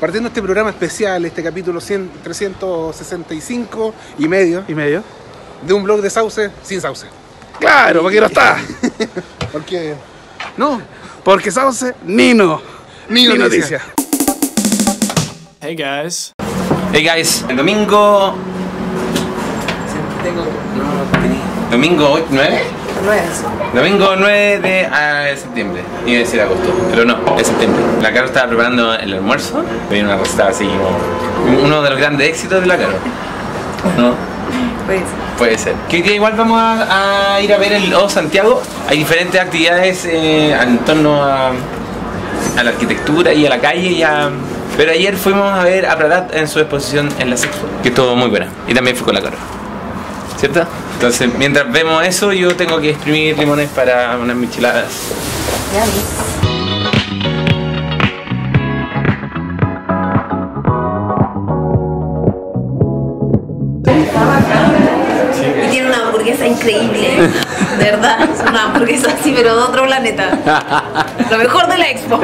partiendo este programa especial, este capítulo 100, 365 y medio ¿Y medio? de un blog de Sauce sin Sauce. Claro, porque no está. Porque No, porque Sauce, Nino. Ni noticia. Hey guys. Hey guys, el domingo. Domingo 9? Domingo 9 de ah, septiembre. Iba a decir agosto, pero no, es septiembre. La Caro estaba preparando el almuerzo. Viene una receta así como uno de los grandes éxitos de la Caro. ¿No? Pues, Puede ser. Que, que igual vamos a, a ir a ver el O Santiago. Hay diferentes actividades eh, en torno a, a la arquitectura y a la calle y a... Pero ayer fuimos a ver a Pradat en su exposición en la Sexpo, que estuvo muy buena. Y también fui con la cara. ¿Cierto? Entonces, mientras vemos eso, yo tengo que exprimir limones para unas micheladas. ya increíble. De verdad, es una hamburguesa así, pero de otro planeta. Lo mejor de la expo.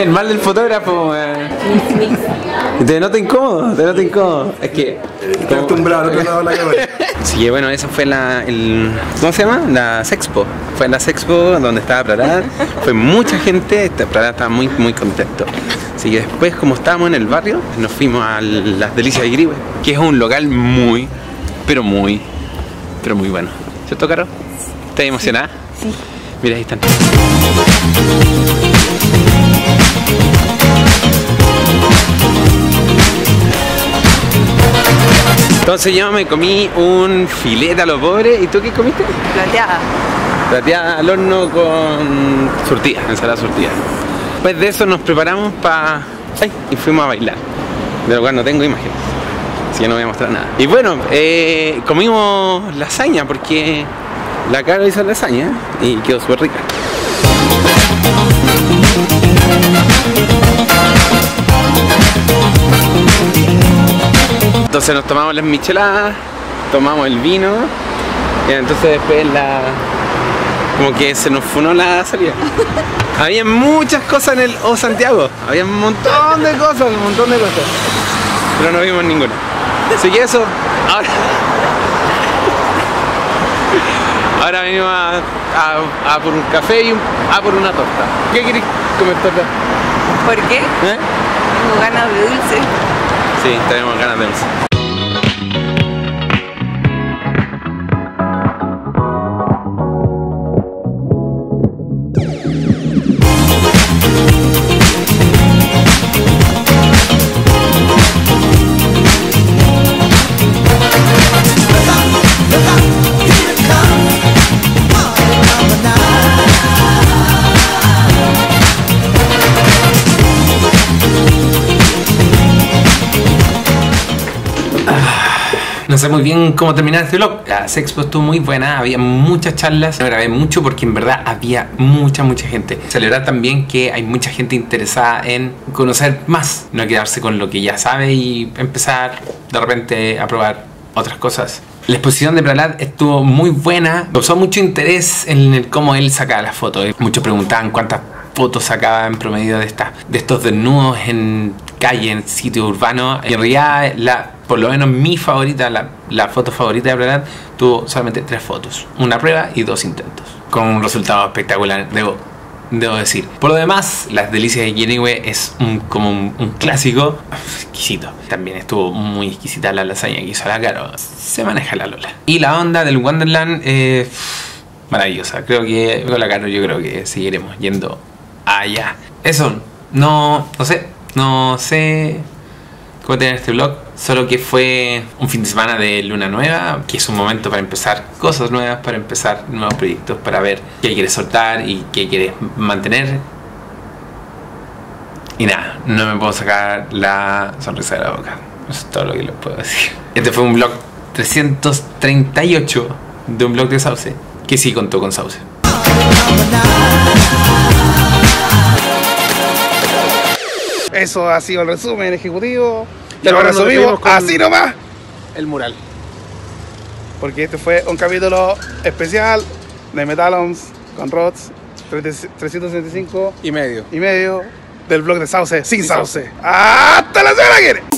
El mal del fotógrafo, Te nota incómodo, te nota incómodo. Es que. Estoy acostumbrado al otro lado de la cámara. Sí, que bueno, eso fue la. El, ¿Cómo se llama? La Sexpo. Fue en la Sexpo donde estaba Pradat. Fue mucha gente, este, Pradat estaba muy, muy contento. Así que después, como estábamos en el barrio, nos fuimos a Las Delicias de Grigüe, que es un local muy, pero muy, pero muy bueno. ¿Cierto, Caro? ¿Estás emocionada? Sí. Mira, ahí están. Entonces yo me comí un filete a lo pobre. ¿Y tú qué comiste? Plateada. Plateada al horno con surtida, ensalada surtida. Después de eso nos preparamos para... Y fuimos a bailar. De lo cual no tengo imágenes. Así que no voy a mostrar nada. Y bueno, eh, comimos lasaña porque la cara hizo lasaña y quedó súper rica. Entonces nos tomamos las micheladas, tomamos el vino y entonces después la... Como que se nos funó la salida. Había muchas cosas en el O Santiago. Había un montón de cosas, un montón de cosas. Pero no vimos ninguna. Así que eso, ahora... Ahora venimos a, a- a por un café y un- a por una torta. ¿Qué querés comer torta? ¿Por qué? ¿Eh? Tengo ganas de dulce. Sí, tenemos ganas de dulce. No sé muy bien cómo terminar este vlog. La Sexpo estuvo muy buena, había muchas charlas. No grabé mucho porque en verdad había mucha, mucha gente. Celebrar también que hay mucha gente interesada en conocer más, no quedarse con lo que ya sabe y empezar de repente a probar otras cosas. La exposición de Pralat estuvo muy buena, causó mucho interés en cómo él sacaba las fotos. Muchos preguntaban cuántas fotos sacaba en promedio de, estas de estos desnudos en calle, en sitio urbano. En realidad, la, por lo menos mi favorita, la, la foto favorita de Pralat, tuvo solamente tres fotos. Una prueba y dos intentos. Con un resultado espectacular, debo, debo decir. Por lo demás, Las Delicias de Yenigüe es un, como un, un clásico exquisito. También estuvo muy exquisita la lasaña que hizo la Caro. Se maneja la Lola. Y la onda del Wonderland, eh, maravillosa. Creo que con la Caro yo creo que seguiremos yendo allá. Eso, no, no sé, no sé cómo tener este vlog. Solo que fue un fin de semana de luna nueva, que es un momento para empezar cosas nuevas, para empezar nuevos proyectos, para ver qué quieres soltar y qué quieres mantener. Y nada, no me puedo sacar la sonrisa de la boca. Eso es todo lo que les puedo decir. Este fue un vlog 338 de un blog de Sauce, que sí contó con Sauce. Eso ha sido el resumen ejecutivo. Y Te lo resumimos así nomás. El mural. Porque este fue un capítulo especial de Metalons con Rods. 365 Y medio. y medio del blog de Sauce sin Sauce. ¡Hasta la semana que viene!